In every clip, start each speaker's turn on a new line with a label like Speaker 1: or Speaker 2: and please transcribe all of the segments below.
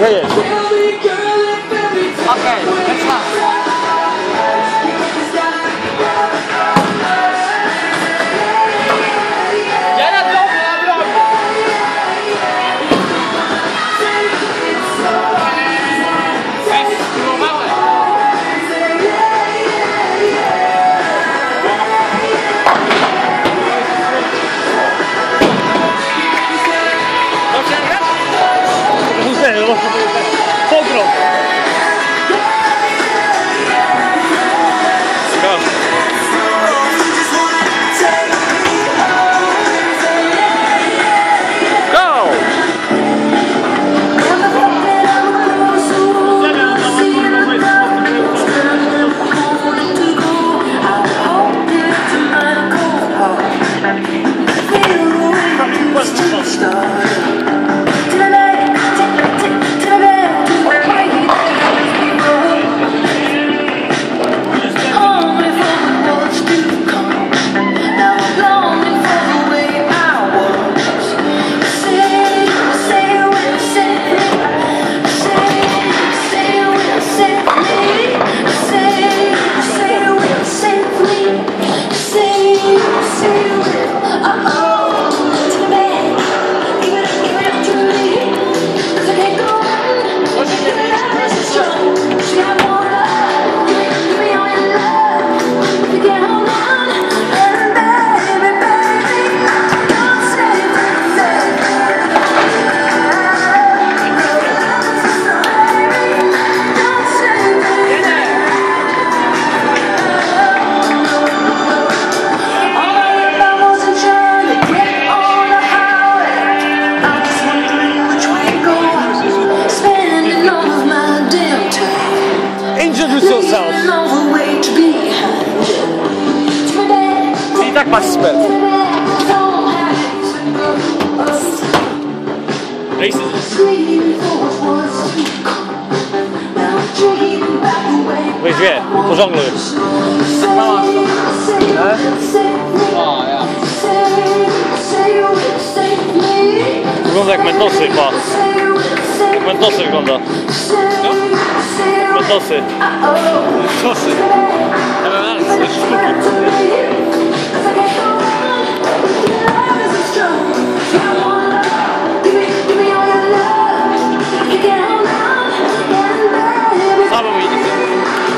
Speaker 1: Jedziesz.
Speaker 2: Okej, zaczynamy. Ja
Speaker 1: pogrom. Go. Go!
Speaker 3: Spending Now I'm dreaming back away
Speaker 1: Weź dwie, pożongluj.
Speaker 2: O, ja.
Speaker 1: Wygląda jak mentosy, pa. Jak mentosy wygląda. Mentosy.
Speaker 2: Czosy.
Speaker 1: Czosy. Relacje, sztuki.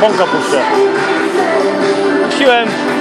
Speaker 1: Bąka puszczę. Siłem.